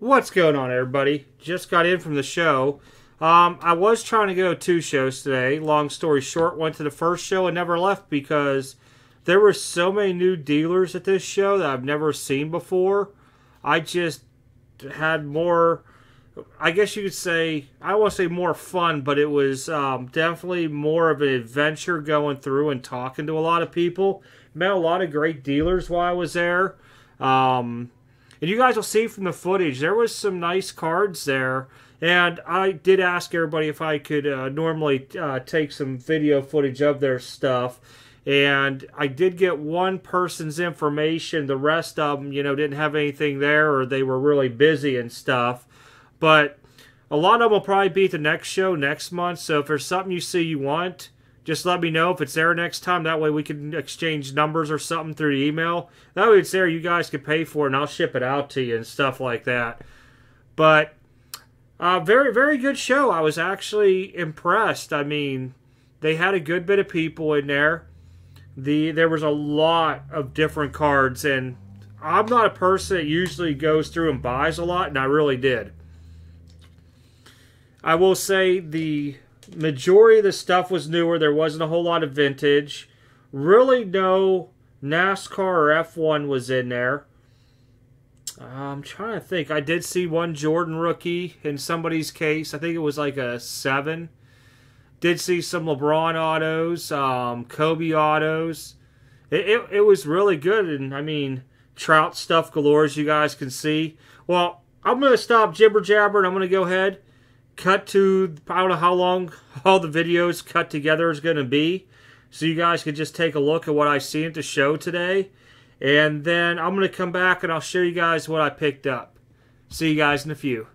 What's going on, everybody? Just got in from the show. Um, I was trying to go to two shows today. Long story short, went to the first show and never left because there were so many new dealers at this show that I've never seen before. I just had more, I guess you could say, I to say more fun, but it was um, definitely more of an adventure going through and talking to a lot of people. Met a lot of great dealers while I was there. Um, and you guys will see from the footage, there was some nice cards there. And I did ask everybody if I could uh, normally uh, take some video footage of their stuff. And I did get one person's information. The rest of them, you know, didn't have anything there or they were really busy and stuff. But a lot of them will probably be at the next show next month. So if there's something you see you want, just let me know if it's there next time. That way we can exchange numbers or something through the email. That way it's there. You guys can pay for it and I'll ship it out to you and stuff like that. But uh, very, very good show. I was actually impressed. I mean, they had a good bit of people in there. The there was a lot of different cards, and I'm not a person that usually goes through and buys a lot, and I really did. I will say the majority of the stuff was newer. There wasn't a whole lot of vintage. Really, no NASCAR or F1 was in there. I'm trying to think. I did see one Jordan rookie in somebody's case. I think it was like a seven. Did see some LeBron autos, um, Kobe autos. It, it, it was really good. And I mean, Trout stuff galore, as you guys can see. Well, I'm going to stop jibber jabber and I'm going to go ahead, cut to, I don't know how long all the videos cut together is going to be. So you guys can just take a look at what I see at the show today. And then I'm going to come back and I'll show you guys what I picked up. See you guys in a few.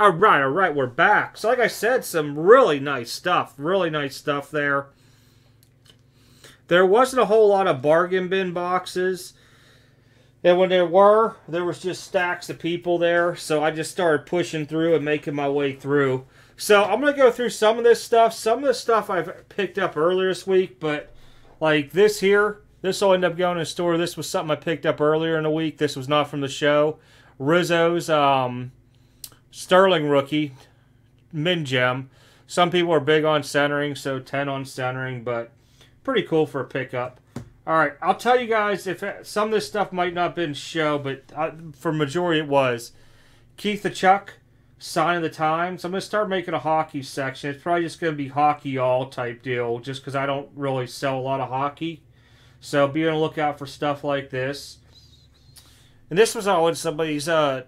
All right, all right, we're back. So, like I said, some really nice stuff. Really nice stuff there. There wasn't a whole lot of bargain bin boxes. And when there were, there was just stacks of people there. So I just started pushing through and making my way through. So I'm going to go through some of this stuff. Some of the stuff I've picked up earlier this week. But like this here, this will end up going in store. This was something I picked up earlier in the week. This was not from the show. Rizzo's um, Sterling rookie, min gem. Some people are big on centering, so 10 on centering, but pretty cool for a pickup. All right, I'll tell you guys if some of this stuff might not have been show, but uh, for majority it was. Keith Tkachuk, sign of the times. I'm gonna start making a hockey section. It's probably just gonna be hockey all type deal, just because I don't really sell a lot of hockey. So be on the lookout for stuff like this. And this was always somebody's uh,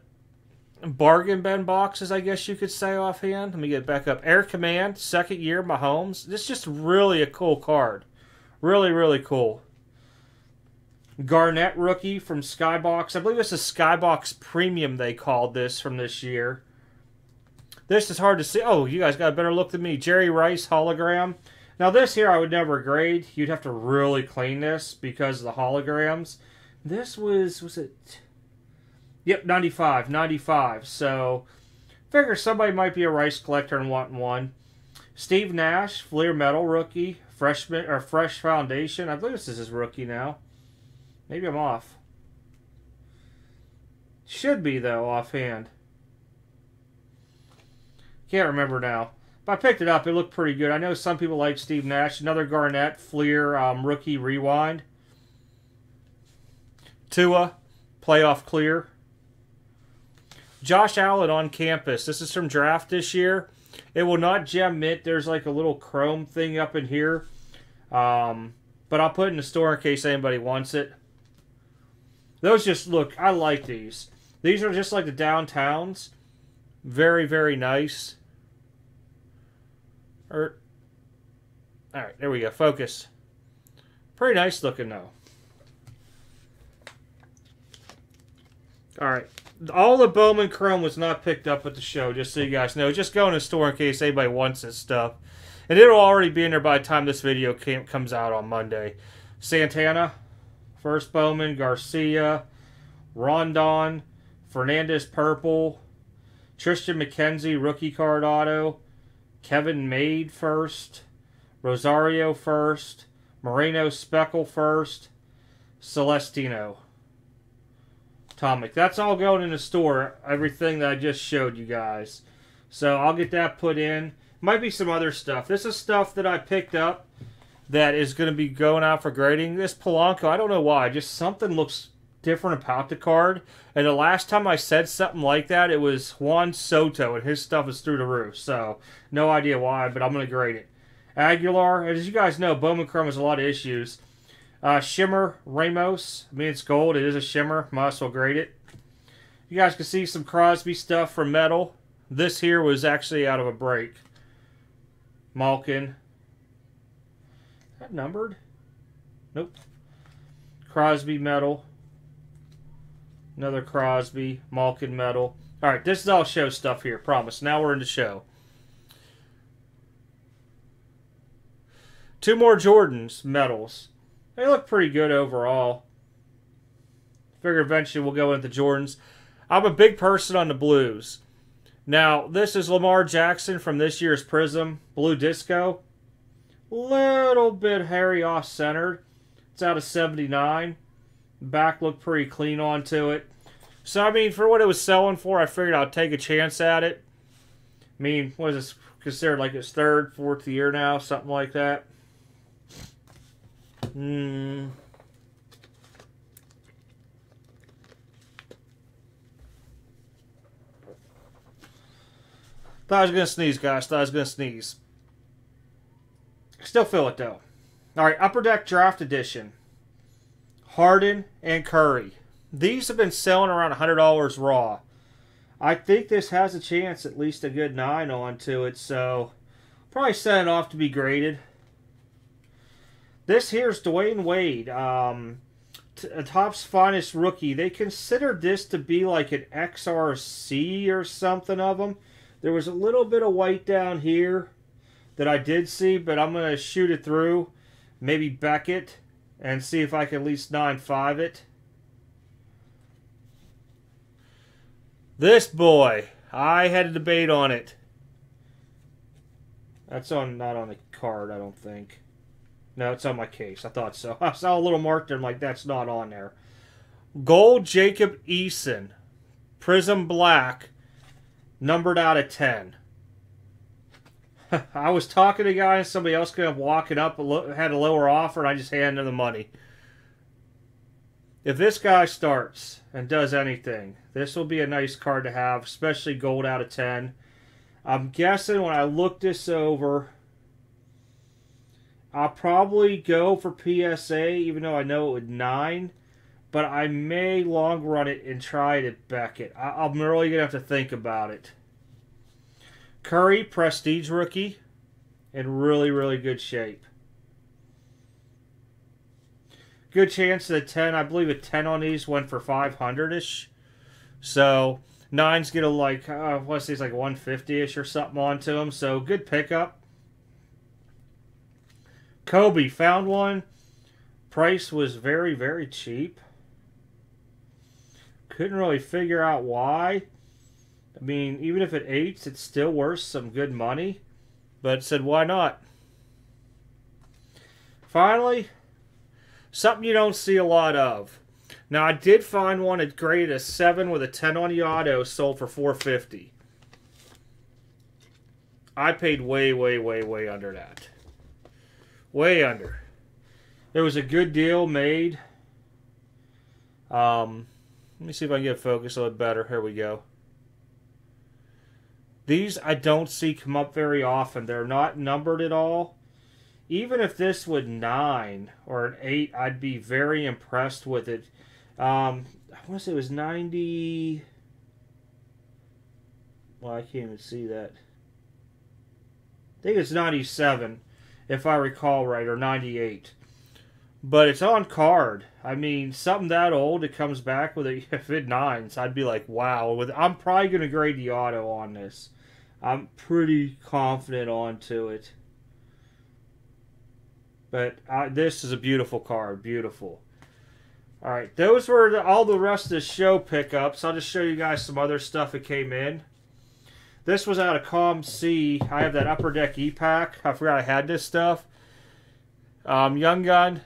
bargain bin boxes, I guess you could say offhand. Let me get back up. Air Command, second year, Mahomes. This is just really a cool card. Really, really cool. Garnett rookie from Skybox. I believe this is Skybox Premium they called this from this year. This is hard to see. Oh, you guys got a better look than me. Jerry Rice hologram. Now this here I would never grade. You'd have to really clean this because of the holograms. This was was it Yep, 95, 95. So figure somebody might be a Rice collector and wanting one. Steve Nash, Fleer Metal rookie, freshman or fresh foundation. I believe this is his rookie now. Maybe I'm off. Should be though, offhand. Can't remember now. But I picked it up. It looked pretty good. I know some people like Steve Nash. Another Garnett Fleer um, rookie rewind. Tua, playoff clear. Josh Allen on campus. This is from draft this year. It will not gem mint. There's like a little chrome thing up in here. Um, but I'll put it in the store in case anybody wants it. Those just look, I like these. These are just like the downtowns. Very, very nice. Er, all right, there we go. Focus. Pretty nice looking though. All right all the Bowman Chrome was not picked up at the show, just so you guys know. Just go in the store in case anybody wants this stuff. And it'll already be in there by the time this video came, comes out on Monday. Santana, first Bowman, Garcia, Rondon, Fernandez Purple, Tristan McKenzie, rookie card auto, Kevin Made first, Rosario first, Moreno Speckle first, Celestino. Atomic. That's all going in the store. Everything that I just showed you guys. So I'll get that put in. Might be some other stuff. This is stuff that I picked up that is going to be going out for grading. This Polanco, I don't know why. Just something looks different about the card. And the last time I said something like that, it was Juan Soto, and his stuff is through the roof. So no idea why, but I'm going to grade it. Aguilar, as you guys know, Bowman Chrome has a lot of issues. Uh, shimmer Ramos. I mean, it's gold. It is a shimmer. Might as well grade it. You guys can see some Crosby stuff from metal. This here was actually out of a break. Malkin. that numbered? Nope. Crosby metal. Another Crosby. Malkin metal. Alright, this is all show stuff here. Promise. Now we're in the show. Two more Jordans medals. They look pretty good overall. Figure eventually we'll go into the Jordans. I'm a big person on the blues. Now, this is Lamar Jackson from this year's Prizm Blue Disco. Little bit hairy off centered. It's out of 79. Back looked pretty clean onto it. So, I mean, for what it was selling for, I figured I'd take a chance at it. I mean, what is this considered like its third, fourth year now? Something like that. Hmm. Thought I was gonna sneeze, guys. Thought I was gonna sneeze. Still feel it though. All right, Upper Deck Draft Edition. Harden and Curry. These have been selling around $100 raw. I think this has a chance, at least a good 9 onto it, so probably set it off to be graded. This here's Dwyane Wade, um, Topps finest rookie. They considered this to be like an XRC or something of them. There was a little bit of white down here that I did see, but I'm going to shoot it through. Maybe Beckett and see if I can at least 9-5 it. This boy, I had a debate on it. That's on not on the card, I don't think. No, it's on my case. I thought so. I saw a little mark there. I'm like, that's not on there. Gold Jacob Eason, Prizm Black, numbered out of 10. I was talking to a guy and somebody else came up walking up, had a lower offer, and I just handed him the money. If this guy starts and does anything, this will be a nice card to have, especially gold out of 10. I'm guessing when I look this over, I'll probably go for PSA, even though I know it would 9. But I may long run it and try to at Beckett. I'm really going to have to think about it. Curry, Prestige rookie, in really, really good shape. Good chance that 10, I believe a 10 on these went for 500 ish. So, nine's gonna like, uh, what's these, like 150 ish or something onto them. So, good pickup. Kobe found one. Price was very, very cheap. Couldn't really figure out why. I mean, even if it eights, it's still worth some good money. But said, why not? Finally, something you don't see a lot of. Now, I did find one at graded a 7 with a 10 on the auto sold for 450 I paid way, way, way, way under that. Way under. It was a good deal made. Um, let me see if I can get focus a little better. Here we go. These I don't see come up very often. They're not numbered at all. Even if this would 9 or an 8, I'd be very impressed with it. Um, I want to say it was 90... Well, I can't even see that. I think it's 97, if I recall right, or 98. But it's on card. I mean, something that old, it comes back with a it nines. I'd be like, wow. With I'm probably gonna grade the auto on this. I'm pretty confident onto it. But I, this is a beautiful card. Beautiful. All right, those were the, all the rest of the show pickups. I'll just show you guys some other stuff that came in. This was out of COMC. I have that Upper Deck E-Pack. I forgot I had this stuff. Um, Young Gun.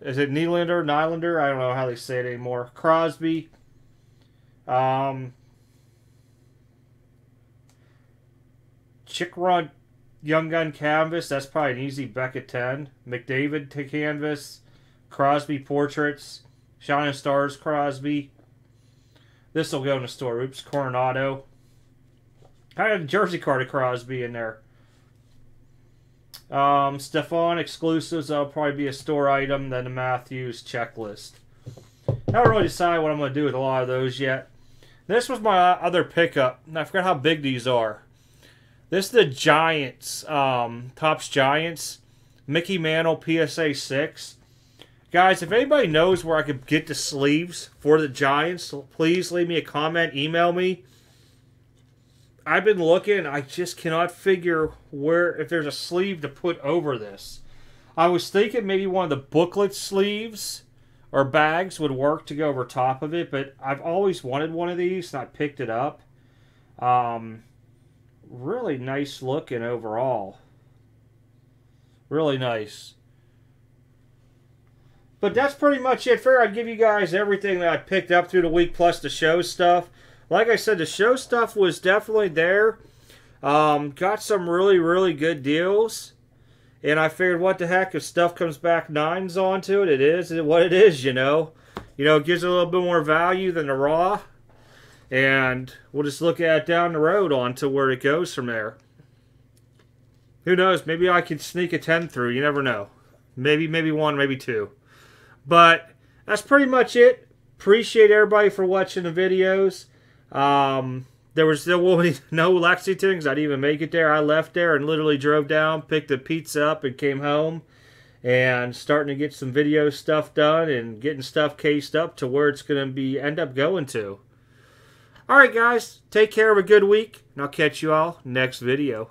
Is it Nylander? Nylander? I don't know how they say it anymore. Crosby. Um, Chick Run Young Gun Canvas, that's probably an easy Beckett 10. McDavid to Canvas. Crosby Portraits. Shining Stars Crosby. This will go in the store. Oops, Coronado. Had a jersey card of Crosby in there. Um, Stefan exclusives, that'll probably be a store item. Then the Matthews checklist. I haven't really decided what I'm going to do with a lot of those yet. This was my other pickup. I forgot how big these are. This is the Giants, um, Topps Giants, Mickey Mantle PSA 6. Guys, if anybody knows where I could get the sleeves for the Giants, please leave me a comment, email me. I've been looking, I just cannot figure where, if there's a sleeve to put over this. I was thinking maybe one of the booklet sleeves or bags would work to go over top of it, but I've always wanted one of these and I picked it up. Um, really nice looking overall. Really nice. But that's pretty much it. Fair, I'd give you guys everything that I picked up through the week plus the show stuff. Like I said, the show stuff was definitely there. Um, got some really, really good deals. And I figured, what the heck, if stuff comes back nines onto it, it is what it is, you know. You know, it gives it a little bit more value than the raw and we'll just look at it down the road on to where it goes from there. Who knows? Maybe I could sneak a 10 through. You never know. Maybe, maybe one, maybe two. But that's pretty much it. Appreciate everybody for watching the videos. Um, there was still no Lexington because I didn't even make it there. I left there and literally drove down, picked the pizza up, and came home. And starting to get some video stuff done and getting stuff cased up to where it's going to be end up going to. All right, guys, take care of a good week, and I'll catch you all next video.